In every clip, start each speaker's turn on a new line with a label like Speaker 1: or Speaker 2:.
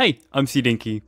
Speaker 1: Hey, I'm CDiinky.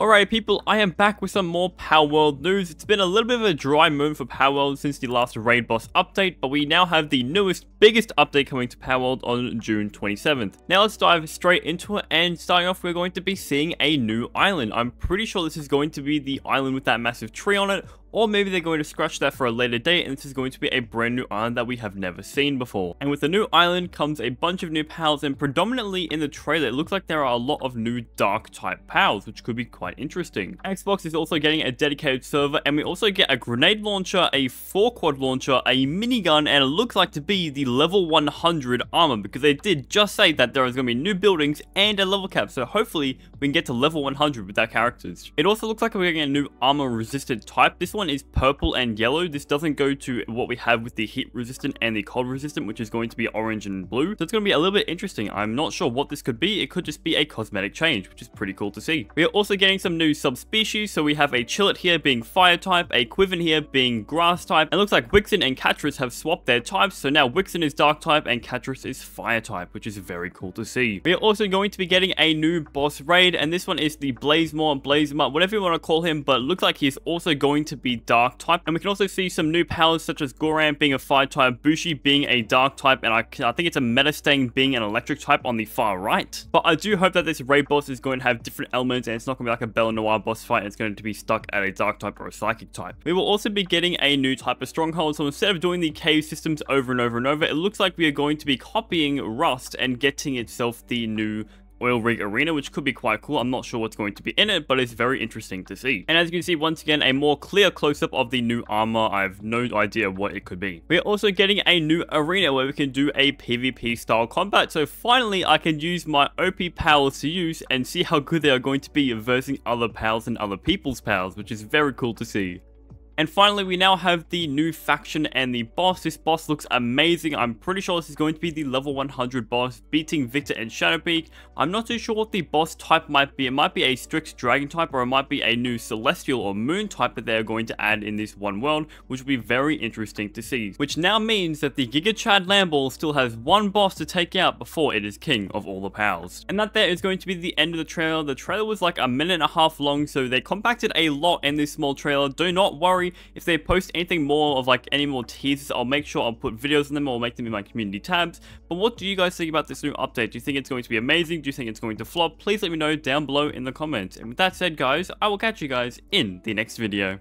Speaker 1: Alright people, I am back with some more Palworld news. It's been a little bit of a dry moon for Palworld since the last raid boss update, but we now have the newest, biggest update coming to Palworld on June 27th. Now let's dive straight into it, and starting off we're going to be seeing a new island. I'm pretty sure this is going to be the island with that massive tree on it, or maybe they're going to scratch that for a later date and this is going to be a brand new island that we have never seen before. And with the new island comes a bunch of new pals and predominantly in the trailer it looks like there are a lot of new dark type pals which could be quite interesting. Xbox is also getting a dedicated server and we also get a grenade launcher, a 4 quad launcher, a minigun and it looks like to be the level 100 armor because they did just say that there is going to be new buildings and a level cap so hopefully we can get to level 100 with our characters. It also looks like we're getting a new armor resistant type. This one is purple and yellow. This doesn't go to what we have with the heat resistant and the cold resistant, which is going to be orange and blue. So it's going to be a little bit interesting. I'm not sure what this could be. It could just be a cosmetic change, which is pretty cool to see. We are also getting some new subspecies. So we have a Chillet here being fire type, a Quivern here being grass type. And looks like Wixen and Katress have swapped their types. So now Wixen is dark type and Katress is fire type, which is very cool to see. We are also going to be getting a new boss raid. And this one is the Blazemore, Blazemar, whatever you want to call him. But looks like he's also going to be be dark type. And we can also see some new powers such as Goran being a fire type, Bushi being a dark type, and I, I think it's a Metastang being an electric type on the far right. But I do hope that this raid boss is going to have different elements and it's not going to be like a Bellanoir boss fight. It's going to be stuck at a dark type or a psychic type. We will also be getting a new type of stronghold. So instead of doing the cave systems over and over and over, it looks like we are going to be copying Rust and getting itself the new oil rig arena, which could be quite cool. I'm not sure what's going to be in it, but it's very interesting to see. And as you can see, once again, a more clear close-up of the new armor. I have no idea what it could be. We're also getting a new arena where we can do a PvP style combat. So finally, I can use my OP powers to use and see how good they are going to be versus other pals and other people's pals, which is very cool to see. And finally, we now have the new faction and the boss. This boss looks amazing. I'm pretty sure this is going to be the level 100 boss, beating Victor and Shadowbeak. I'm not too sure what the boss type might be. It might be a strict dragon type, or it might be a new celestial or moon type that they're going to add in this one world, which will be very interesting to see. Which now means that the Giga Chad Lamball still has one boss to take out before it is king of all the pals. And that there is going to be the end of the trailer. The trailer was like a minute and a half long, so they compacted a lot in this small trailer. Do not worry if they post anything more of like any more teasers, I'll make sure I'll put videos on them or make them in my community tabs. But what do you guys think about this new update? Do you think it's going to be amazing? Do you think it's going to flop? Please let me know down below in the comments. And with that said, guys, I will catch you guys in the next video.